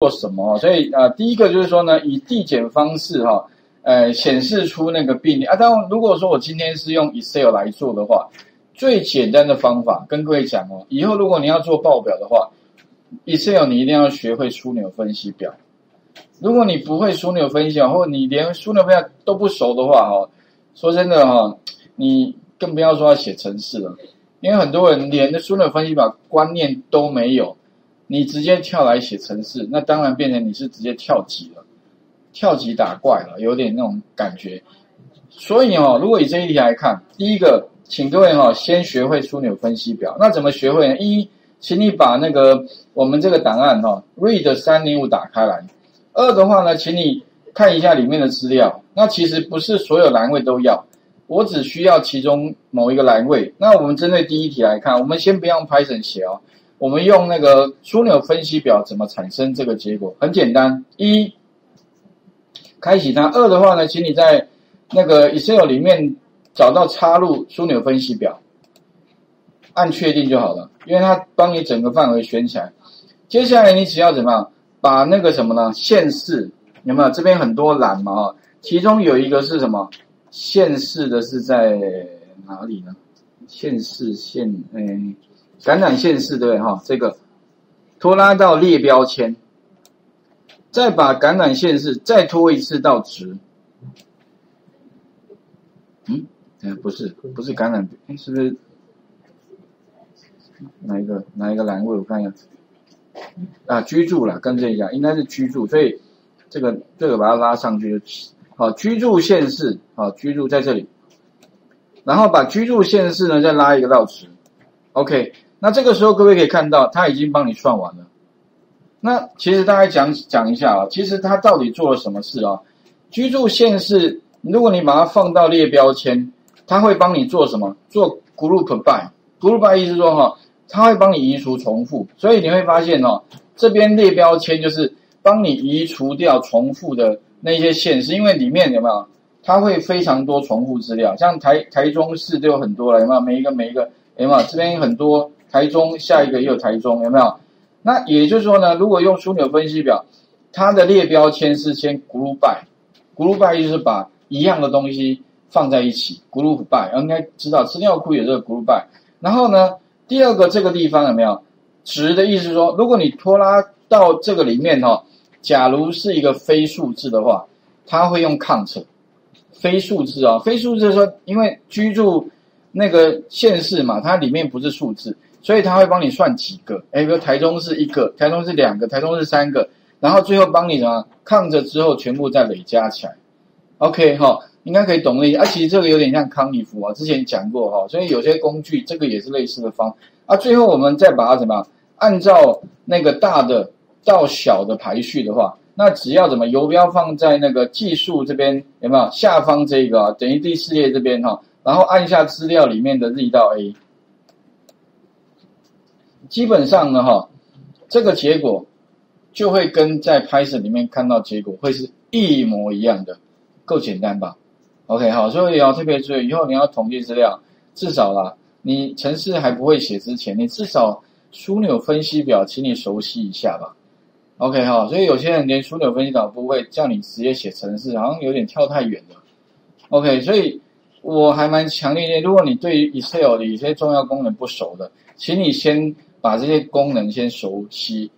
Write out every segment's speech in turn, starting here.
做什么？所以啊，第一个就是说呢，以递减方式哈，呃，显示出那个病例啊。当然，如果说我今天是用 Excel 来做的话，最简单的方法跟各位讲哦，以后如果你要做报表的话，Excel 你一定要学会枢纽分析表。如果你不会枢纽分析表，或你连枢纽分析都不熟的话哈，说真的哈，你更不要说要写程式了，因为很多人连枢纽分析表观念都没有。你直接跳来写程式，那当然变成你是直接跳级了，跳级打怪了，有点那种感觉。所以哦，如果以这一题来看，第一个，请各位哈先学会枢纽分析表。那怎么学会呢？一，请你把那个我们这个档案哈，read 三零五打开来。二的话呢，请你看一下里面的资料。那其实不是所有栏位都要，我只需要其中某一个栏位。那我们针对第一题来看，我们先不用 Python 写哦。我们用那个枢纽分析表怎么产生这个结果？很简单，一开启它，二的话呢，请你在那个 Excel 里面找到插入枢纽分析表，按确定就好了，因为它帮你整个范围选起来。接下来你只要怎么样，把那个什么呢？县市有没有？这边很多栏嘛，其中有一个是什么？县市的是在哪里呢？县市县，嗯。感染线式对不对哈？这个拖拉到列标签，再把感染线式再拖一次到值。嗯，哎，不是，不是感染，哎，是不是哪一个哪一个栏位？我看一下啊，居住了，跟这一下，应该是居住，所以这个这个把它拉上去就好。居住线式好，居住在这里，然后把居住线式呢再拉一个到值，OK。那这个时候各位可以看到，他已经帮你算完了。那其实大家讲讲一下啊，其实他到底做了什么事啊？居住县市，如果你把它放到列标签，他会帮你做什么？做 group by。group by 意思说哈，他会帮你移除重复。所以你会发现哦，这边列标签就是帮你移除掉重复的那些县市，因为里面有没有？它会非常多重复资料，像台台中市都有很多了，有没有？每一个每一个有没有？这边有很多。台中下一个也有台中，有没有？那也就是说呢，如果用枢纽分析表，它的列标签是先 group by，group by 就是把一样的东西放在一起，group by，应该知道资料库也是 group by。然后呢，第二个这个地方有没有值的意思？说如果你拖拉到这个里面哈，假如是一个非数字的话，它会用 count，非数字啊，非数字说因为居住那个县市嘛，它里面不是数字。所以他会帮你算几个，哎，比如台中是一个，台中是两个，台中是三个，然后最后帮你什么抗着之后全部再累加起来，OK 哈，应该可以懂了啊。其实这个有点像康尼夫啊，之前讲过哈，所以有些工具这个也是类似的方啊。最后我们再把它怎么按照那个大的到小的排序的话，那只要怎么游标放在那个计数这边有没有下方这个啊等于第四列这边哈，然后按一下资料里面的 Z 到 A。基本上呢，哈，这个结果就会跟在 Python 里面看到结果会是一模一样的，够简单吧？OK，好，所以要特别注意，以后你要统计资料，至少啦，你程式还不会写之前，你至少枢纽分析表，请你熟悉一下吧。OK，好，所以有些人连枢纽分析表不会，叫你直接写程式，好像有点跳太远了。OK，所以我还蛮强烈的，如果你对于 Excel 的一些重要功能不熟的，请你先。把这些功能先熟悉，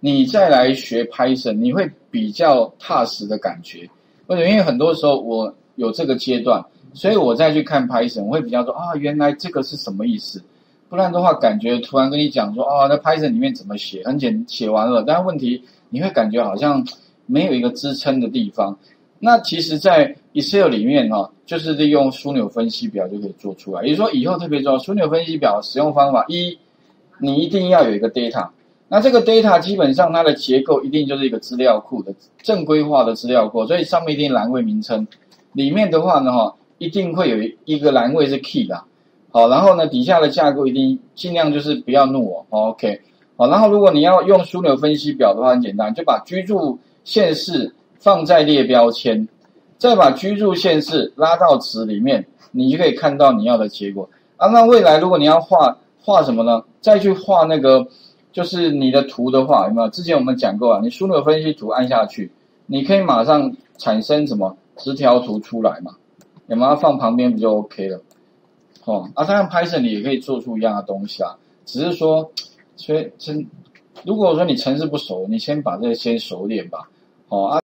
你再来学 Python，你会比较踏实的感觉。为什么？因为很多时候我有这个阶段，所以我再去看 Python，我会比较说啊，原来这个是什么意思？不然的话，感觉突然跟你讲说啊，那 Python 里面怎么写？很简写完了，但问题你会感觉好像没有一个支撑的地方。那其实，在 Excel 里面哈，就是利用枢纽分析表就可以做出来。也就是说，以后特别重要，枢纽分析表使用方法一。你一定要有一个 data，那这个 data 基本上它的结构一定就是一个资料库的正规化的资料库，所以上面一定栏位名称，里面的话呢哈，一定会有一个栏位是 key 的，好，然后呢底下的架构一定尽量就是不要怒哦，OK，好，然后如果你要用枢纽分析表的话很简单，就把居住县市放在列标签，再把居住县市拉到值里面，你就可以看到你要的结果。啊。那未来如果你要画画什么呢？再去画那个就是你的图的话，有没有？之前我们讲过啊，你输入分析图按下去，你可以马上产生什么直条图出来嘛？有没有放旁边不就 OK 了？哦，啊，当然 Python 你也可以做出一样的东西啊，只是说，所以真如果说你程式不熟，你先把这个先熟练吧。哦啊，